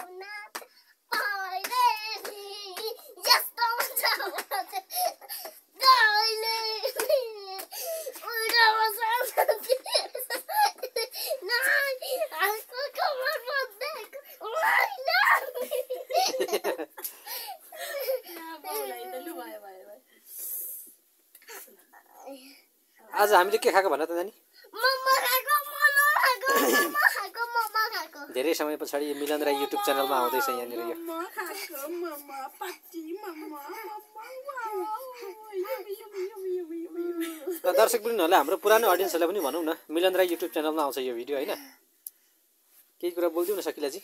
आज हामीले के खाएको भन त नानी मम्मा खाएको मोमो खाएको मोमो खाएको मोमो खाएको धेरै समय पछाडि यो मिलन राई युट्युब च्यानलमा आउँदैछ यहाँनिर यो। र दर्शक वृन्दहरूलाई हाम्रो पुरानो अडियन्सहरूलाई पनि भनौँ न मिलन राई युट्युब च्यानलमा आउँछ यो भिडियो होइन? केही कुरा बोलिदिउँ न सकिलाजी।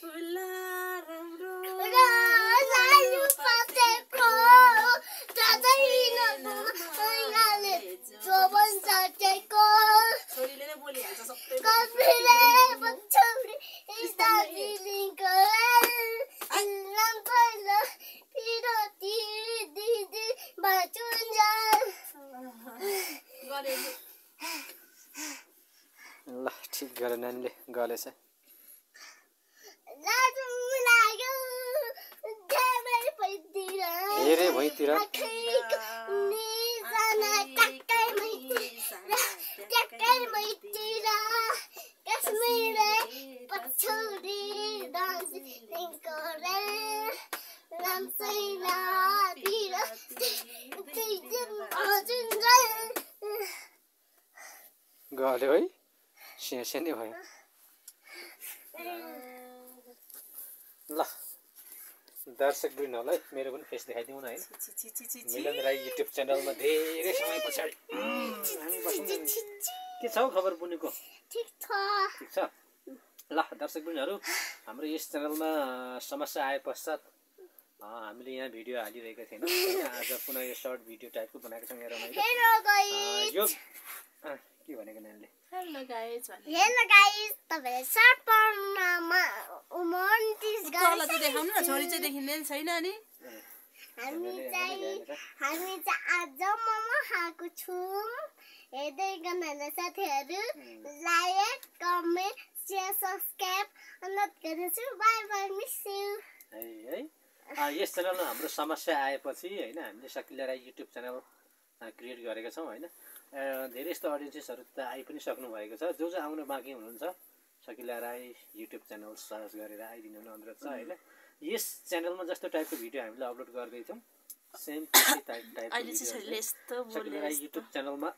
छोरीले नै बोलिहाल्छ सबै। ल ठिक गऱ्यो नानीले गलेछ लाजु लाग्यो धेरै पैतिर धेरै भुइँतिर ट्याक्कै मैतिर कश्मीर पछौडी गल्यो है। सिया नै भयो। ल दर्शक वृन्दहरूलाई मेरो पनि फेस देखाइदिउँ न छि मिलन राई युट्युब च्यानलमा धेरै समय पछाडि। के छ हौ खबर पुनिको ठिक छ। ल दर्शक बहिनीहरू हाम्रो यस च्यानलमा समस्या आए पश्चात हामीले यहाँ भिडियो हालिरहेका थिएनौँ। आज पुनः यो सर्ट भिडियो टाइपको बनाएको छौँ यहाँ रमाइलो यो के भनेको नानीले? चाहिँ देखाउनु न छोरी चाहिँ देखिँदैन छैन अनि हामी चाहिँ हामी चाहिँ आज मोमो खाएको छौँ। हेर्दै गर्नु साथीहरू लाइक कमेन्ट सेयर सब्सक्राइब अनुरोध गर्दछु। बाई बाई मिस यु है है। अ, यस च्यानलमा हाम्रो समस्या आएपछि होइन हामीले सकिला राई युट्युब च्यानल क्रिएट गरेका छौँ होइन। धेरै यस्तो अडियन्सेसहरू त आइ पनि सक्नु भएको छ। जो जो आउन बाँकी हुनुहुन्छ सकिला राई युट्युब च्यानल सर्च गरेर आइदिनु हुन अनुरोध छ होइन। यस च्यानलमा जस्तो टाइपको भिडियो हामीले अपलोड गर्दैछौँ सेम टाइप सकिला युट्युब च्यानलमा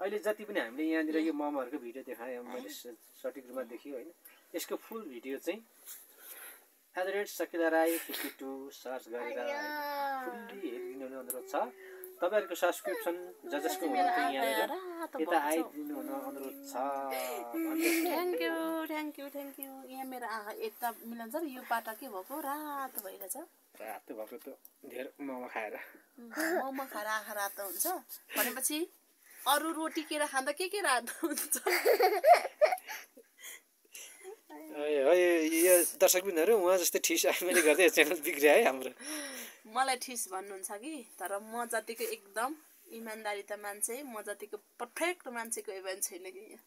अहिले जति पनि हामीले यहाँनिर यो मोमोहरूको भिडियो देखाएँ मैले सठिक रूपमा देखियो होइन। यसको फुल भिडियो चाहिँ at the rate Sakila Rai fifty two search गरेर फुल्ली हेरिदिनु हुने अनुरोध छ। तपाईँहरूको सब्सक्रिप्सन ज जसको हुनुहुन्छ रातो यता आइदिनु हुन अनुरोध छ। Thank you thank you thank you यहाँ मेरो आँखा यता मिलन छ र यो पाटा के भएको? रातो भइरहेछ। रातो भएको त धेरै मोमो खाएर। मोमो खाएर आँखा रातो हुन्छ। भनेपछि अरू रोटी केरा खाँदा के के रातो हुन्छ है है यो दर्शक बिन्दुहरू उहाँ जस्तै ठिस मैले गर्दै च्यानल बिग्रियो है हाम्रो। मलाई ठिस भन्नुहुन्छ कि? तर म जतिको एकदम इमान्दारी त मान्छे म जतिको पर्फेक्ट मान्छेको इभेन्ट छैन कि।